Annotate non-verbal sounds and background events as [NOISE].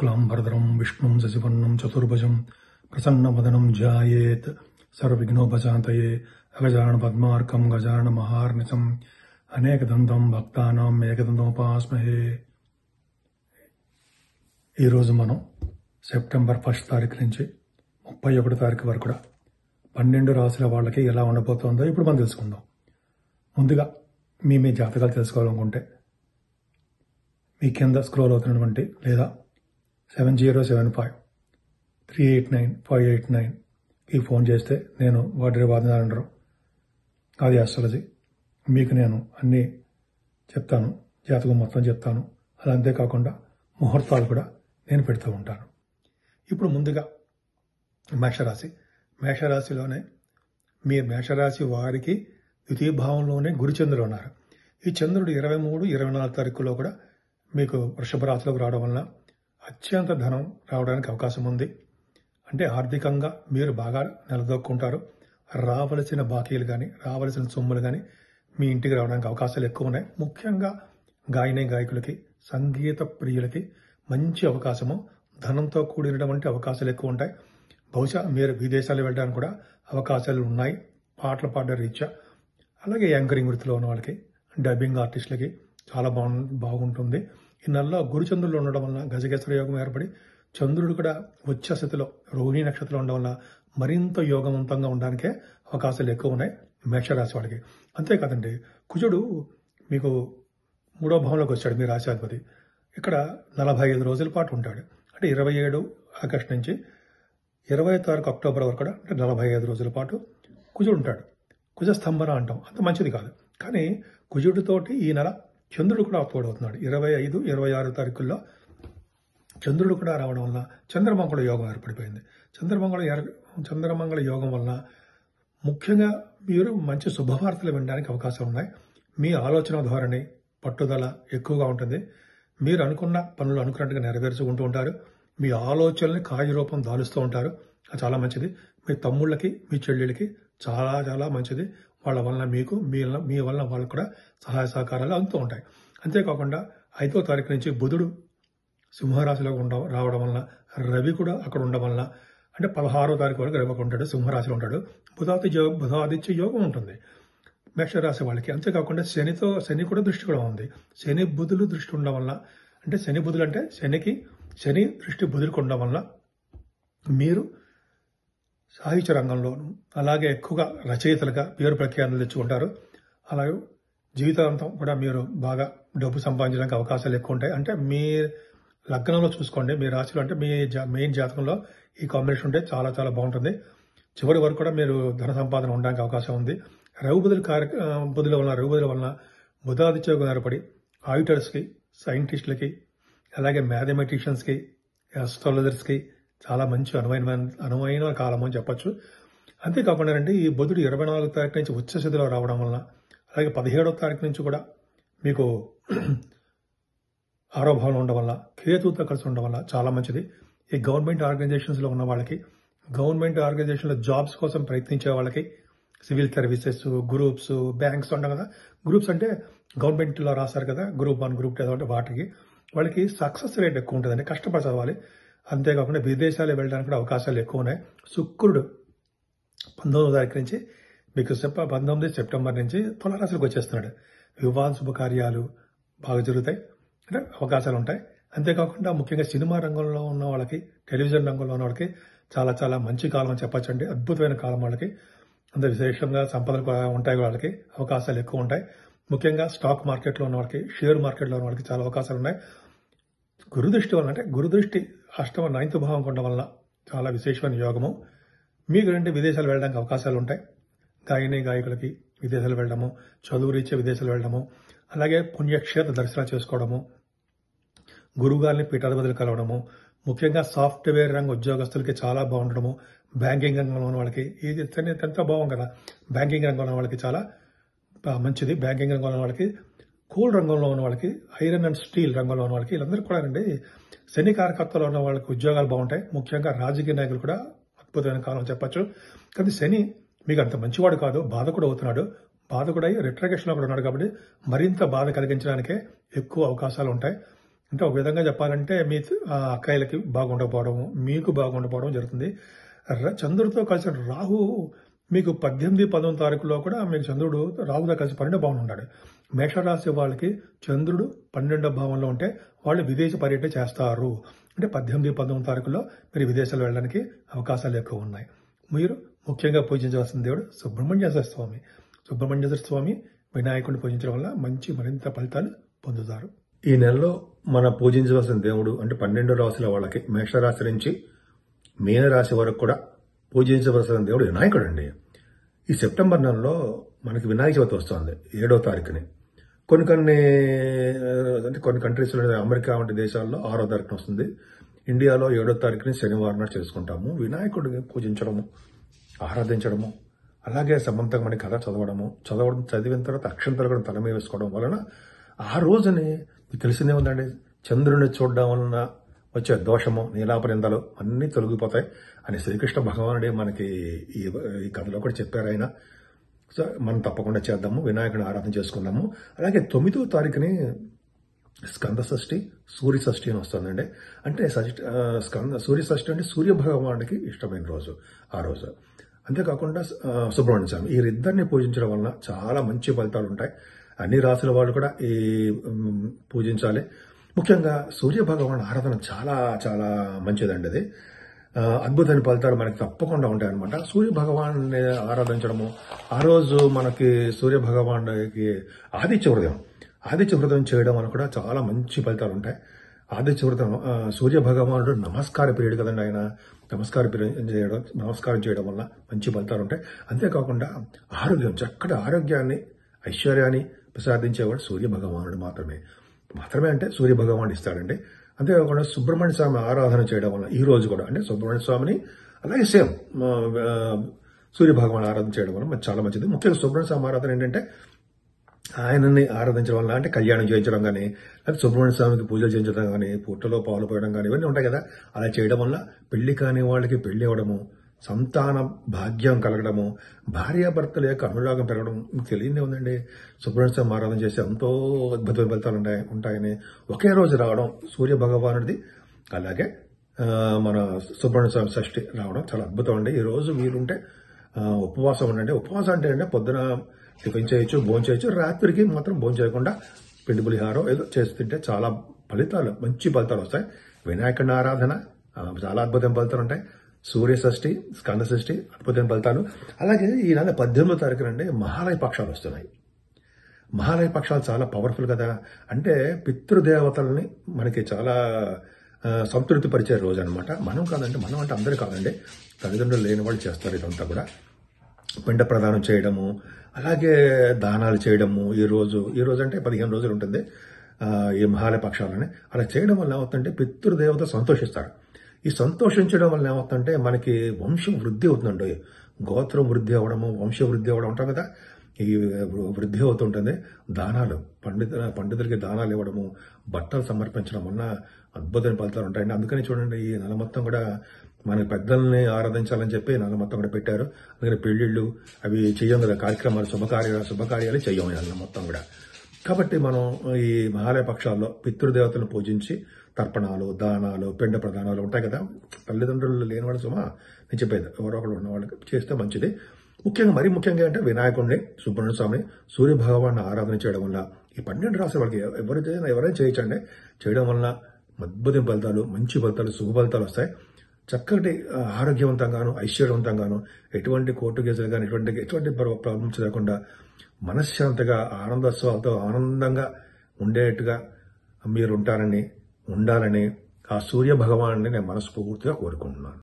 శుక్లాంబరధరం విష్ణుం శశివర్ణం చతుర్భుజం ప్రసన్నవదనం ధ్యాయేత్ సర్వవిఘ్నోపశాంతయే అగజానన పద్మార్కం గజానన మహార్నిశం అనేకదంతం భక్తానం ఏకదంతోపాస్మహే ఈరోజు మనం సెప్టెంబర్ ఫస్ట్ తారీఖు నుంచి ముప్పై ఒకటి తారీఖు వరకు కూడా పన్నెండు రాసుల వాళ్ళకి ఎలా ఉండబోతుందో ఇప్పుడు మనం తెలుసుకుందాం. ముందుగా మీ మీ జాతకాలు తెలుసుకోవాలనుకుంటే మీ కింద స్క్రోల్ అవుతున్నటువంటి లేదా seven zero seven five three eight nine five eight నైన్కి ఫోన్ చేస్తే నేను వాటి వాదనాలంటారు అది అస్ట్రాలజీ మీకు నేను అన్నీ చెప్తాను. జాతకం మొత్తం చెప్తాను. అది అంతేకాకుండా ముహూర్తాలు కూడా నేను పెడుతూ ఉంటాను. ఇప్పుడు ముందుగా మేషరాశి. మేషరాశిలోనే మీ మేషరాశి వారికి ద్వితీయ భావంలోనే గురుచంద్రుడు ఉన్నారు. ఈ చంద్రుడు ఇరవై మూడు ఇరవై నాలుగు తారీఖులో కూడా మీకు వృషభ రాశిలోకి రావడం వలన అత్యంత ధనం రావడానికి అవకాశం ఉంది. అంటే ఆర్థికంగా మీరు బాగా నిలదొక్కుంటారు. రావలసిన బాకీలు కానీ రావలసిన సొమ్ములు కానీ మీ ఇంటికి రావడానికి అవకాశాలు ఎక్కువ ఉన్నాయి. ముఖ్యంగా గాయని గాయకులకి సంగీత ప్రియులకి మంచి అవకాశము. ధనంతో కూడినటువంటి అవకాశాలు ఎక్కువ ఉంటాయి. బహుశా మీరు విదేశాలు వెళ్ళడానికి కూడా అవకాశాలు ఉన్నాయి. పాటలు పాడే రీత్యా. అలాగే యాంకరింగ్ వృత్తిలో ఉన్న వాళ్ళకి డబ్బింగ్ ఆర్టిస్టులకి చాలా బాగు బాగుంటుంది. ఈ నెలలో గురుచంద్రులు ఉండడం వలన గజగేశ్వర యోగం ఏర్పడి చంద్రుడు కూడా వచ్చే స్థితిలో రోహిణి నక్షత్రం ఉండడం వలన మరింత యోగవంతంగా ఉండడానికే అవకాశాలు ఎక్కువ ఉన్నాయి మేషరాశి వాళ్ళకి అంతేకాదండి కుజుడు మీకు మూడో భావంలోకి వచ్చాడు మీ రాశాధిపతి. ఇక్కడ నలభై ఐదు రోజుల పాటు ఉంటాడు. అంటే ఇరవై ఏడు ఆగస్టు నుంచి ఇరవై తారీఖు అక్టోబర్ వరకు కూడా అంటే నలభై ఐదు రోజుల పాటు కుజుడు ఉంటాడు. కుజ స్తంభన అంటాం. అంత మంచిది కాదు. కానీ కుజుడితోటి ఈ నెల చంద్రుడు కూడా తోడవుతున్నాడు ఇరవై ఐదు ఇరవై ఆరు తారీఖుల్లో చంద్రుడు కూడా రావడం వల్ల చంద్రమంగళ యోగం ఏర్పడిపోయింది. చంద్రమంగళ ఏర్- చంద్రమంగళ యోగం వలన ముఖ్యంగా మీరు మంచి శుభవార్తలు వినడానికి అవకాశం ఉన్నాయి. మీ ఆలోచన ధోరణి పట్టుదల ఎక్కువగా ఉంటుంది. మీరు అనుకున్న పనులు అనుకున్నట్టుగా నెరవేర్చుకుంటూ ఉంటారు. మీ ఆలోచనల్ని కార్యరూపం దాలుస్తూ ఉంటారు. అది చాలా మంచిది. మీ తమ్ముళ్ళకి మీ చెల్లెళ్ళకి చాలా చాలా మంచిది. వాళ్ళ వలన మీకు మీ వలన- మీ వలన వాళ్ళకు కూడా సహాయ సహకారాలు అందుతూ ఉంటాయి. అంతేకాకుండా ఐదో తారీఖు నుంచి బుధుడు సింహరాశిలో ఉండ రావడం వలన రవి కూడా అక్కడ ఉండడం వలన అంటే పదహారో తారీఖు వరకు రవి ఉంటాడు సింహరాశిలో ఉంటాడు. బుధాది యోగ బుధాదిత్య యోగం ఉంటుంది. మేషరాశి వాళ్ళకి. అంతేకాకుండా శనితో శని కూడా దృష్టి కూడా ఉంది. శని బుధులు దృష్టి ఉండడం వల్ల అంటే శని బుధులు అంటే శనికి శని దృష్టి బుధులకు ఉండడం వల్ల మీరు సాహిత్య రంగంలోనూ అలాగే ఎక్కువగా రచయితలుగా పేరు ప్రఖ్యాతులు తెచ్చుకుంటారు. అలాగే జీవితాంతం కూడా మీరు బాగా డబ్బు సంపాదించడానికి అవకాశాలు ఎక్కువ ఉంటాయి. అంటే మీ లగ్నంలో చూసుకోండి మీ రాశిలో అంటే మీ జా- మెయిన్ జాతకంలో ఈ కాంబినేషన్ ఉంటే చాలా చాలా బాగుంటుంది. చివరి వరకు కూడా మీరు ధన సంపాదన ఉండడానికి అవకాశం ఉంది. రఘుబుధుల కార్య బుధుల వలన రఘుబుధుల వలన బుధాదిత్యోగం ఏర్పడి ఆడిటర్స్కి సైంటిస్టులకి అలాగే మ్యాథమెటిషియన్స్కి ఆస్ట్రాలజర్స్కి చాలా మంచి అనువైన అనువైన కాలం అని చెప్పచ్చు. అంతేకాకుండా అండి ఈ బుధుడు ఇరవై నాలుగు తారీఖు నుంచి ఉచ్చ స్థితిలో రావడం వలన అలాగే పదిహేడవ తారీఖు నుంచి కూడా మీకు [CLEARS THROAT] ఆరోభవన ఉండడం వల్ల కేతుతో కలిసి ఉండడం వల్ల చాలా మంచిది. ఈ గవర్నమెంట్ ఆర్గనైజేషన్స్లో ఉన్న వాళ్ళకి గవర్నమెంట్ ఆర్గనైజేషన్లో జాబ్స్ కోసం ప్రయత్నించే వాళ్ళకి సివిల్ సర్వీసెస్ గ్రూప్స్ బ్యాంక్స్ ఉంటాం కదా. గ్రూప్స్ అంటే గవర్నమెంట్లో రాస్తారు కదా గ్రూప్ వన్ గ్రూప్ టూ వాటికి. వాళ్ళకి సక్సెస్ రేట్ ఎక్కువ ఉంటుందండి కష్టపడి చదవాలి. అంతేకాకుండా విదేశాలు వెళ్ళడానికి కూడా అవకాశాలు ఎక్కువ ఉన్నాయి శుక్రుడు పంతొమ్మిదో తారీఖు నుంచి మీకు చెప్ప పంతొమ్మిది సెప్టెంబర్ నుంచి తులారాశిలోకి వచ్చేస్తున్నాడు. వివాహ శుభకార్యాలు బాగా జరుగుతాయి. అంటే అవకాశాలు ఉంటాయి. అంతేకాకుండా ముఖ్యంగా సినిమా రంగంలో ఉన్న వాళ్ళకి టెలివిజన్ రంగంలో ఉన్న వాళ్ళకి చాలా చాలా మంచి కాలం అని చెప్పచ్చండి. అద్భుతమైన కాలం వాళ్ళకి. అంత విశేషంగా సంపదలు ఉంటాయి వాళ్ళకి. అవకాశాలు ఎక్కువ ఉంటాయి. ముఖ్యంగా స్టాక్ మార్కెట్లో ఉన్న వాళ్ళకి షేర్ మార్కెట్లో ఉన్న వాళ్ళకి చాలా అవకాశాలు ఉన్నాయి. గురుదృష్టి వల్ల అంటే గురుదృష్టి అష్టమ నైన్త్ భావం ఉండడం వలన చాలా విశేషమైన యోగము. మీకు అంటే విదేశాలు వెళ్ళడానికి అవకాశాలు ఉంటాయి. గాయని గాయకులకి విదేశాలు వెళ్ళడము చదువు రీత్యా విదేశాలు వెళ్ళడము అలాగే పుణ్యక్షేత్ర దర్శనాలు చేసుకోవడము గురువుగారిని పీఠాధిపతులు కలవడము ముఖ్యంగా సాఫ్ట్వేర్ రంగ ఉద్యోగస్తులకి చాలా బాగుండడము బ్యాంకింగ్ రంగంలో ఉన్న వాళ్ళకి ఇది ఎంత భావం కదా బ్యాంకింగ్ రంగంలో ఉన్న వాళ్ళకి చాలా మంచిది. బ్యాంకింగ్ రంగంలో ఉన్న వాళ్ళకి కూల్ రంగంలో ఉన్న వాళ్ళకి ఐరన్ అండ్ స్టీల్ రంగంలో ఉన్న వాళ్ళకి వీళ్ళందరూ కూడా అండి శని కారకత్వంలో ఉన్న వాళ్ళకి ఉద్యోగాలు బాగుంటాయి. ముఖ్యంగా రాజకీయ నాయకులు కూడా అద్భుతమైన కాలం చెప్పచ్చు. కానీ శని మీకు అంత మంచివాడు కాదు బాధకుడు అవుతున్నాడు. బాధకుడై రిట్రగేషన్లో కూడా ఉన్నాడు కాబట్టి మరింత బాధ కలిగించడానికే ఎక్కువ అవకాశాలు ఉంటాయి. అంటే ఒక విధంగా చెప్పాలంటే మీ అక్కాయిలకి బాగుండకపోవడం మీకు బాగుండకపోవడం జరుగుతుంది. ర- చంద్రుడితో కలిసిన రాహు మీకు పద్దెనిమిది పంతొమ్మిది తారీఖులో కూడా మీకు చంద్రుడు రాహుగా కలిసి పన్నెండో భావంలో ఉన్నాడు మేషరాశి వాళ్ళకి చంద్రుడు పన్నెండో భావంలో ఉంటే వాళ్ళు విదేశ పర్యటన చేస్తారు. అంటే పద్దెనిమిది పంతొమ్మిది తారీఖులో మీరు విదేశాలు వెళ్ళడానికి అవకాశాలు ఎక్కువ ఉన్నాయి. మీరు ముఖ్యంగా పూజించవలసిన దేవుడు సుబ్రహ్మణ్యేశ్వర స్వామి. సుబ్రహ్మణ్యేశ్వర స్వామి వినాయకుడిని పూజించడం వల్ల మంచి మరింత ఫలితాలు పొందుతారు. ఈ నెలలో మన పూజించవలసిన దేవుడు అంటే పన్నెండు రాశుల వాళ్ళకి మేషరాశి నుంచి మీనరాశి వరకు కూడా పూజించవలసిన దేవుడు వినాయకుడు అండి ఈ సెప్టెంబర్ నెలలో మనకి వినాయక చవితి వస్తుంది ఏడో తారీఖుని. కొన్ని కొన్ని అంటే కొన్ని కంట్రీస్లో అమెరికా వంటి దేశాల్లో ఆరో తారీఖున వస్తుంది. ఇండియాలో ఏడో తారీఖుని శనివారం నాడు చేసుకుంటాము. వినాయకుడిని పూజించడము ఆరాధించడము అలాగే సమంతకమణి కథ చదవడము చదవడం చదివిన తర్వాత అక్షంతలు కూడా తల మీద వేసుకోవడం వలన ఆ రోజుని మీకు తెలిసిందే ఉందండి. చంద్రుని చూడడం వలన వచ్చే దోషము నీలాపరిందలు అన్నీ తొలగిపోతాయి అని శ్రీకృష్ణ భగవానుడే మనకి ఈ ఈ కథలో కూడా చెప్పారు ఆయన. సో మనం తప్పకుండా చేద్దాము వినాయకుని ఆరాధన చేసుకుందాము. అలాగే తొమ్మిదో తారీఖుని స్కంద షష్ఠి సూర్య షష్ఠి అని వస్తుందండి. అంటే స్కంద సూర్య షష్ఠి అంటే సూర్య భగవానుడికి ఇష్టమైన రోజు ఆ రోజు. అంతేకాకుండా సుబ్రహ్మణ్య స్వామి వీరిద్దరిని పూజించడం వలన చాలా మంచి ఫలితాలు ఉంటాయి అన్ని రాసుల వాళ్ళు కూడా ఈ పూజించాలి. ముఖ్యంగా సూర్య భగవాన్ ఆరాధన చాలా చాలా మంచిదండి అది. అద్భుతమైన ఫలితాలు మనకి తప్పకుండా ఉంటాయి అనమాట సూర్య భగవాన్ని ఆరాధించడము ఆ రోజు మనకి సూర్య భగవానుడికి ఆదిత్య హృదయం ఆదిత్య హృదయం చేయడం అని కూడా చాలా మంచి ఫలితాలు ఉంటాయి. ఆదిత్య హృదయం సూర్య భగవానుడు నమస్కార పీరియడ్ కదండి ఆయన. నమస్కార పీరియడ్ చేయడం నమస్కారం చేయడం వల్ల మంచి ఫలితాలు ఉంటాయి. అంతేకాకుండా ఆరోగ్యం చక్కటి ఆరోగ్యాన్ని ఐశ్వర్యాన్ని ప్రసాదించేవాడు సూర్య భగవానుడు మాత్రమే. మాత్రమే అంటే సూర్య భగవానుడు ఇస్తాడండి. అంతేకాకుండా సుబ్రహ్మణ్య స్వామి ఆరాధన చేయడం వల్ల ఈ రోజు కూడా అంటే సుబ్రహ్మణ్య స్వామిని అలాగే సేమ్ సూర్య భగవాన్ ఆరాధన చేయడం వల్ల చాలా మంచిది. ముఖ్యంగా సుబ్రహ్మణ్య స్వామి ఆరాధన ఏంటంటే ఆయనని ఆరాధించడం వల్ల అంటే కళ్యాణం చేయించడం కానీ లేకపోతే సుబ్రహ్మణ్య స్వామికి పూజలు చేయించడం కానీ పుట్టలో పాలు పోయడం కానీ ఇవన్నీ ఉంటాయి కదా. అలా చేయడం వల్ల పెళ్ళి కాని వాళ్ళకి పెళ్ళి అవ్వడము సంతాన భాగ్యం కలగడము భార్యాభర్తల యొక్క అనురాగం పెరగడం మీకు తెలియదే ఉందండి. సుబ్రహ్మణ్య స్వామి ఆరాధన చేసి ఎంతో అద్భుతమైన ఫలితాలు ఉంటాయి ఉంటాయని ఒకే రోజు రావడం సూర్య భగవానుడిది. అలాగే మన సుబ్రహ్మణ్య స్వామి షష్ఠి రావడం చాలా అద్భుతం అండి. ఈ రోజు వీలుంటే ఉపవాసం ఉండండి. ఉపవాసం అంటే అంటే పొద్దున టిఫిన్ చేయొచ్చు భోజనం చేయొచ్చు. రాత్రికి మాత్రం భోజనం చేయకుండా పిండి పులిహారం ఏదో చేసి తింటే చాలా ఫలితాలు మంచి ఫలితాలు వస్తాయి. వినాయకుడి ఆరాధన చాలా అద్భుతమైన ఫలితాలు ఉంటాయి. సూర్య షష్ఠి స్కంద షష్ఠి అద్భుతమైన ఫలితాలు. అలాగే ఈ నెల పద్దెనిమిదో తారీఖున అండి మహాలయ పక్షాలు వస్తున్నాయి. మహాలయ పక్షాలు చాలా పవర్ఫుల్ కదా. అంటే పితృదేవతలని మనకి చాలా సంతృప్తి పరిచే రోజు అనమాట మనం కాదండి మనం అంటే అందరూ కాదండి. తల్లిదండ్రులు లేని వాళ్ళు చేస్తారు ఇదంతా కూడా. పిండ ప్రదానం చేయడము అలాగే దానాలు చేయడము ఈ రోజు ఈ రోజు అంటే పదిహేను రోజులు ఉంటుంది ఈ మహాలయ పక్షాలని అలా చేయడం వల్ల ఏమవుతుందంటే పితృదేవత సంతోషిస్తారు. ఈ సంతోషించడం వల్ల ఏమవుతుందంటే మనకి వంశం వృద్ధి అవుతుందండి. గోత్రం వృద్ధి అవ్వడము వంశ వృద్ధి అవ్వడం ఉంటాం కదా? ఈ వృద్ధి అవుతుంటుంది. దానాలు పండిత పండితులకి దానాలు ఇవ్వడము బట్టలు సమర్పించడం వలన అద్భుతమైన ఫలితాలు ఉంటాయండి. అందుకని చూడండి ఈ నెల మొత్తం కూడా మన పెద్దల్ని ఆరాధించాలని చెప్పి నెల మొత్తం కూడా పెట్టారు. అందుకని పెళ్ళిళ్ళు అవి చెయ్యం కదా కార్యక్రమాలు శుభకార్యాలు శుభకార్యాలు చెయ్యం ఈ నెల మొత్తం కూడా. కాబట్టి మనం ఈ మహాలయ పక్షాల్లో పితృదేవతలను పూజించి తర్పణాలు దానాలు పిండ ప్రదానాలు ఉంటాయి కదా. తల్లిదండ్రులు లేని వాళ్ళు సుమా నేను చెప్పేది ఎవరో ఒకరు ఉన్న వాళ్ళకి చేస్తే మంచిది. ముఖ్యంగా మరీ ముఖ్యంగా అంటే వినాయకుడిని సుబ్రహ్మణ్య స్వామిని సూర్య భగవాన్ని ఆరాధన చేయడం వల్ల ఈ పన్నెండు రాసే వాళ్ళకి ఎవరైతే ఎవరైనా చేయించండి. చేయడం వల్ల అద్భుతం ఫలితాలు మంచి ఫలితాలు శుభ ఫలితాలు వస్తాయి. చక్కటి ఆరోగ్యవంతంగాను ఐశ్వర్యవంతంగాను ఎటువంటి కోర్టు కేసులు కానీ ఎటువంటి ఎటువంటి ప్రాబ్లమ్స్ లేకుండా మనశ్శాంతిగా ఆనందోత్సవాలతో ఆనందంగా ఉండేట్టుగా మీరు ఉంటారని ఉండాలని ఆ సూర్య భగవాన్ని నేను మనస్ఫూర్తిగా కోరుకుంటున్నాను.